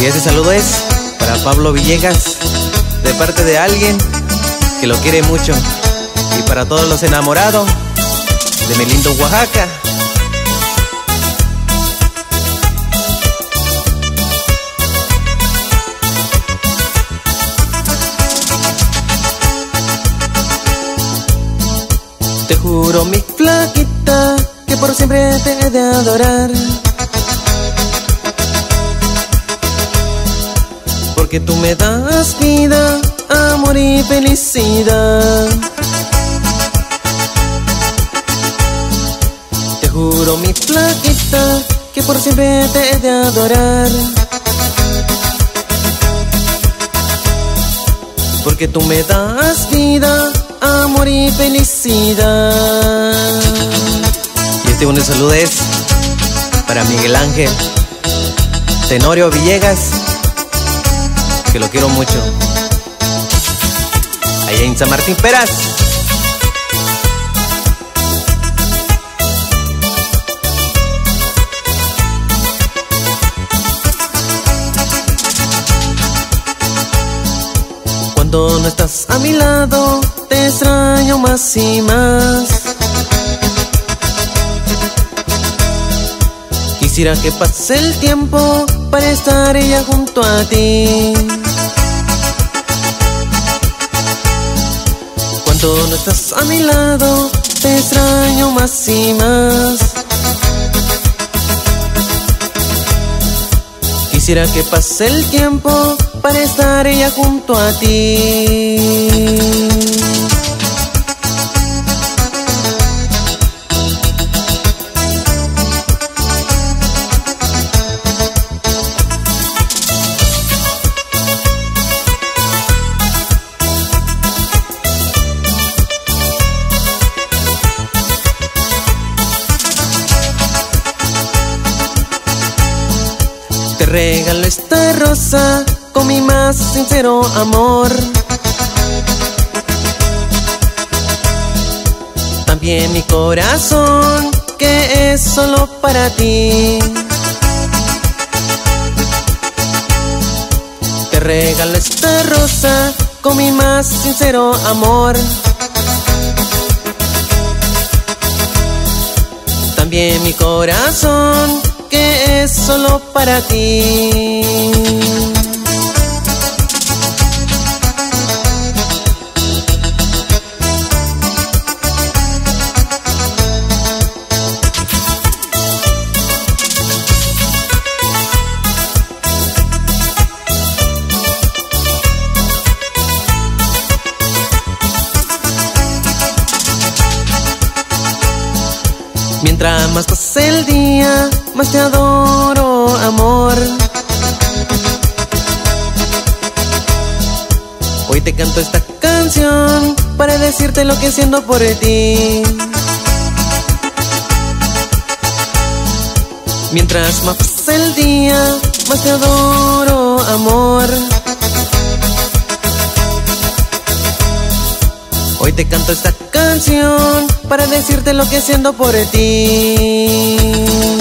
Y ese saludo es para Pablo Villegas, de parte de alguien que lo quiere mucho. Y para todos los enamorados de Melindo, Oaxaca. Te juro, mi flaquita, que por siempre te he de adorar. Porque tú me das vida, amor y felicidad. Te juro, mi flaquita, que por siempre te he de adorar. Porque tú me das vida, amor y felicidad. Y este un saludo es para Miguel Ángel Tenorio Villegas, que lo quiero mucho. Allá en San Martín Peras. Cuando no estás a mi lado, te extraño más y más. Quisiera que pase el tiempo para estar ella junto a ti. Cuando no estás a mi lado, te extraño más y más. Quisiera que pase el tiempo para estar ella junto a ti. Regalo esta rosa con mi más sincero amor. También mi corazón que es solo para ti. Te regalo esta rosa con mi más sincero amor. También mi corazón es solo para ti. Mientras más pase el día, más te adoro, amor. Hoy te canto esta canción para decirte lo que siento por ti. Mientras más pase el día, más te adoro, amor. Hoy te canto esta canción para decirte lo que siento por ti.